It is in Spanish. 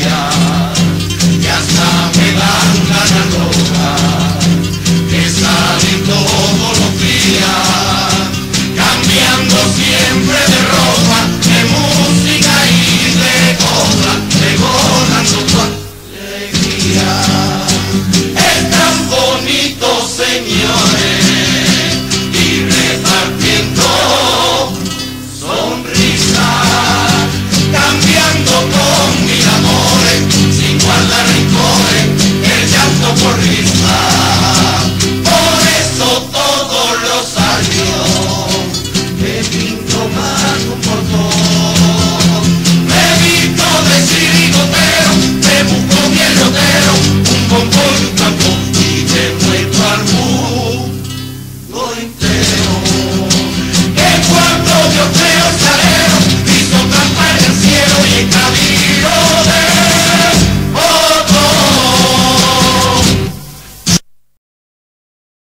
Y hasta me dan la ropa que salí todos los días, cambiando siempre de ropa, de música y de goda, de su alegría, es tan bonito señores. I feel